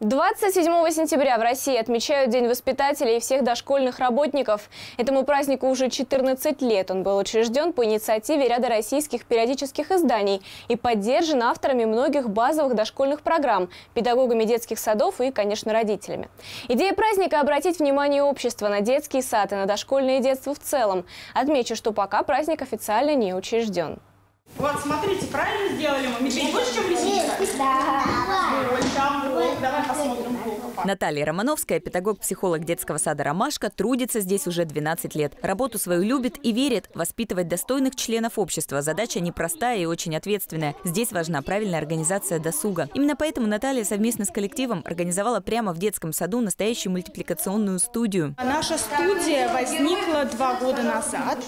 27 сентября в России отмечают День воспитателей и всех дошкольных работников. Этому празднику уже 14 лет. Он был учрежден по инициативе ряда российских периодических изданий и поддержан авторами многих базовых дошкольных программ, педагогами детских садов и, конечно, родителями. Идея праздника – обратить внимание общества на детский сад и на дошкольное детство в целом. Отмечу, что пока праздник официально не учрежден. Вот, смотрите, правильно сделали мы. Медведь больше, чем лисичка? Да. Наталья Романовская, педагог-психолог детского сада «Ромашка», трудится здесь уже 12 лет. Работу свою любит и верит. Воспитывать достойных членов общества – задача непростая и очень ответственная. Здесь важна правильная организация досуга. Именно поэтому Наталья совместно с коллективом организовала прямо в детском саду настоящую мультипликационную студию. Наша студия возникла два года назад.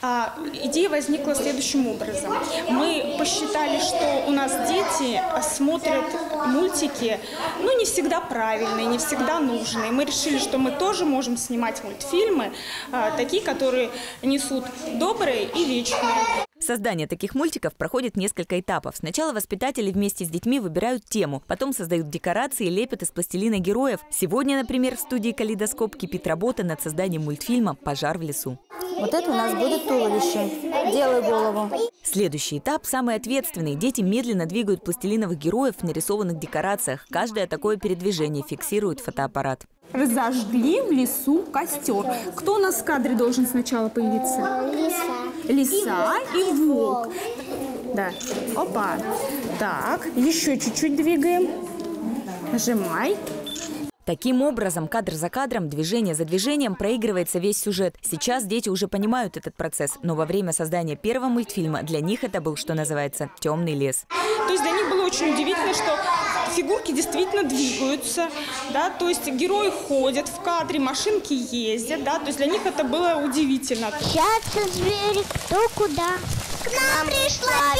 А, идея возникла следующим образом. Мы посчитали, что у нас дети смотрят мультики, ну, не всегда правильные, не всегда нужные. Мы решили, что мы тоже можем снимать мультфильмы, а, такие, которые несут добрые и вечные. Создание таких мультиков проходит несколько этапов. Сначала воспитатели вместе с детьми выбирают тему, потом создают декорации и лепят из пластилина героев. Сегодня, например, в студии «Калейдоскоп» кипит работа над созданием мультфильма «Пожар в лесу». Вот это у нас будет туловище. Делай голову. Следующий этап самый ответственный. Дети медленно двигают пластилиновых героев в нарисованных декорациях. Каждое такое передвижение фиксирует фотоаппарат. Разожгли в лесу костер. Кто у нас в кадре должен сначала появиться? Лиса. Лиса и волк. Да. Опа. Так, еще чуть-чуть двигаем. Нажимай. Таким образом, кадр за кадром, движение за движением проигрывается весь сюжет. Сейчас дети уже понимают этот процесс, но во время создания первого мультфильма для них это был, что называется, темный лес. То есть для них было очень удивительно, что фигурки действительно двигаются, да, то есть герои ходят в кадре, машинки ездят, да, то есть для них это было удивительно. Мчатся звери кто куда. К нам пришла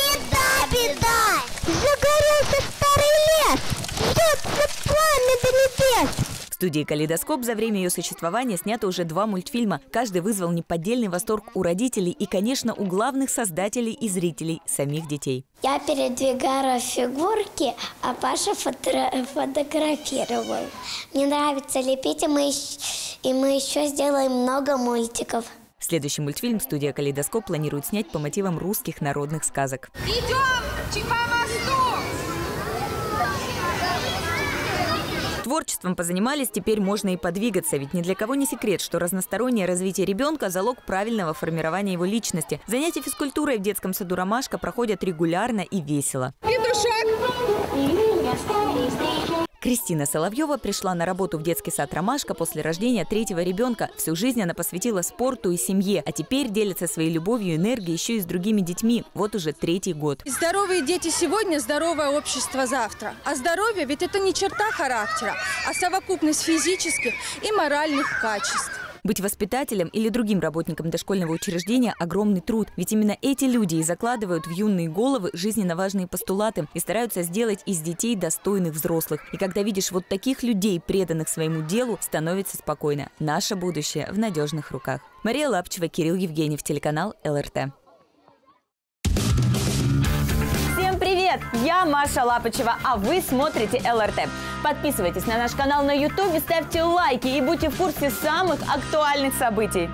студии «Калейдоскоп» за время ее существования снято уже два мультфильма. Каждый вызвал неподдельный восторг у родителей и, конечно, у главных создателей и зрителей – самих детей. Я передвигала фигурки, а Паша фото- фотографировал. Мне нравится лепить, и мы, и мы еще сделаем много мультиков. Следующий мультфильм студия «Калейдоскоп» планирует снять по мотивам русских народных сказок. Идем по мосту! Творчеством позанимались, теперь можно и подвигаться, ведь ни для кого не секрет, что разностороннее развитие ребенка – залог правильного формирования его личности. Занятия физкультурой в детском саду «Ромашка» проходят регулярно и весело. Кристина Соловьева пришла на работу в детский сад «Ромашка» после рождения третьего ребенка. Всю жизнь она посвятила спорту и семье, а теперь делится своей любовью и энергией еще и с другими детьми. Вот уже третий год. Здоровые дети сегодня, здоровое общество завтра. А здоровье ведь это не черта характера, а совокупность физических и моральных качеств. Быть воспитателем или другим работником дошкольного учреждения – огромный труд. Ведь именно эти люди и закладывают в юные головы жизненно важные постулаты и стараются сделать из детей достойных взрослых. И когда видишь вот таких людей, преданных своему делу, становится спокойно. Наше будущее в надежных руках. Мария Лапчева, Кирилл Евгеньев, телеканал ЛРТ. Я Маша Лапочева, а вы смотрите ЛРТ. Подписывайтесь на наш канал на YouTube, ставьте лайки и будьте в курсе самых актуальных событий.